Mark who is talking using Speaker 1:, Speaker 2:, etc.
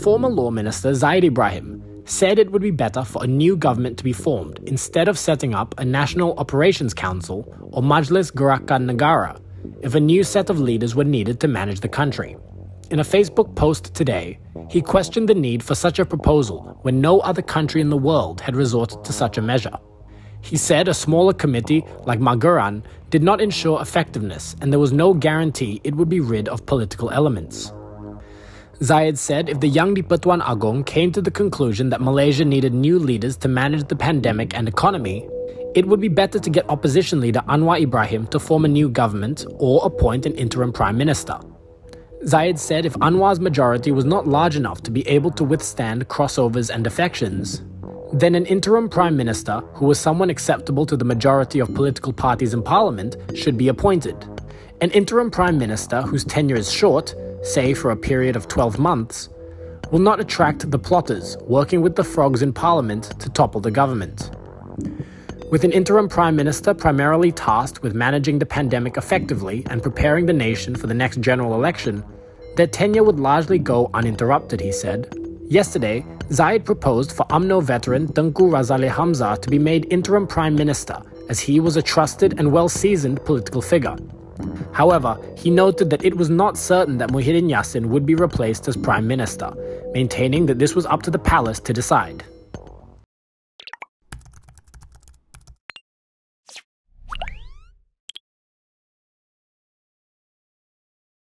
Speaker 1: Former Law Minister Zaid Ibrahim said it would be better for a new government to be formed instead of setting up a National Operations Council or Majlis Gerakan Negara if a new set of leaders were needed to manage the country. In a Facebook post today, he questioned the need for such a proposal when no other country in the world had resorted to such a measure. He said a smaller committee like MAGERAN did not ensure effectiveness and there was no guarantee it would be rid of political elements. Zaid said if the Yang di-Pertuan Agong came to the conclusion that Malaysia needed new leaders to manage the pandemic and economy, it would be better to get opposition leader Anwar Ibrahim to form a new government or appoint an interim prime minister. Zaid said if Anwar's majority was not large enough to be able to withstand crossovers and defections, then an interim prime minister who was someone acceptable to the majority of political parties in parliament should be appointed. An interim prime minister whose tenure is short say for a period of 12 months, will not attract the plotters working with the frogs in parliament to topple the government. With an interim prime minister primarily tasked with managing the pandemic effectively and preparing the nation for the next general election, their tenure would largely go uninterrupted, he said. Yesterday, Zaid proposed for UMNO veteran Tengku Razaleigh Hamzah to be made interim prime minister, as he was a trusted and well seasoned political figure. However, he noted that it was not certain that Muhyiddin Yassin would be replaced as Prime Minister, maintaining that this was up to the palace to decide.